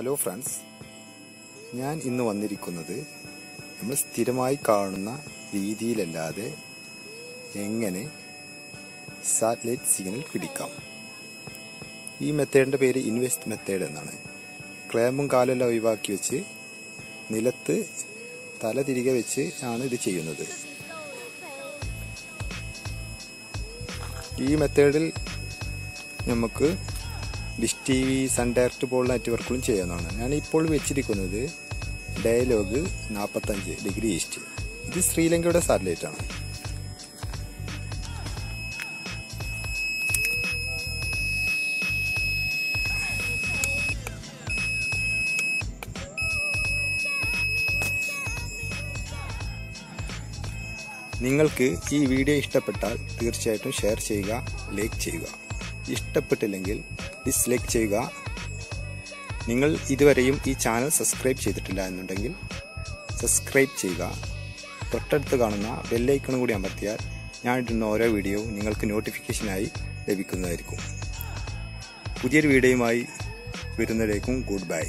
Hello friends ഞാൻ ഇന്ന് വന്നിരിക്കുന്നത് നമ്മൾ സ്ഥിരമായി കാണുന്ന രീതിയിലല്ലാതെ എങ്ങനെ സാറ്റലൈറ്റ് സിഗ്നൽ പിടിക്കാം. ഈ മെത്തേഡിന്റെ പേര് ഇൻവെസ്റ്റ് മെത്തേഡ് എന്നാണ്. ക്ലേമും കാലെല്ലാം ഒഴിവാക്കി വെച്ച് നിലത്ത് തല തിരികെ വെച്ച് ആണ് ഇത് ചെയ്യുന്നത്. ഈ മെത്തേഡിൽ നമുക്ക് dish T V sun direct പോലുള്ള നെറ്റ്വർക്കുകളും ചെയ്യാവുന്നതാണ് ഞാൻ ഇപ്പോൾ വെച്ചിരിക്കുന്നത് ഡയലോഗ് നാൽപ്പത്തഞ്ച് ഡിഗ്രി ഈസ്റ്റ്. ഇത് ശ്രീലങ്കയുടെ സാറ്റലൈറ്റ് ആണ്. നിങ്ങൾക്ക് ഈ വീഡിയോ ഇഷ്ടപ്പെട്ടാൽ തീർച്ചയായിട്ടും ഷെയർ ചെയ്യുക ലൈക്ക് ചെയ്യുക. ഇഷ്ടപ്പെട്ടില്ലെങ്കിൽ ഡിസ്ലൈക്ക് ചെയ്യുക. നിങ്ങൾ ഇതുവരെയും ഈ ചാനൽ സബ്സ്ക്രൈബ് ചെയ്തിട്ടില്ല എന്നുണ്ടെങ്കിൽ സബ്സ്ക്രൈബ് ചെയ്യുക. തൊട്ടടുത്ത് കാണുന്ന ബെല്ലൈക്കൺ കൂടി അമർത്തിയാൽ ഞാൻ ഇടുന്ന ഓരോ വീഡിയോ നിങ്ങൾക്ക് നോട്ടിഫിക്കേഷനായി ലഭിക്കുന്നതായിരിക്കും. പുതിയൊരു വീഡിയോയുമായി വരുന്നതിലേക്കും ഗുഡ് ബൈ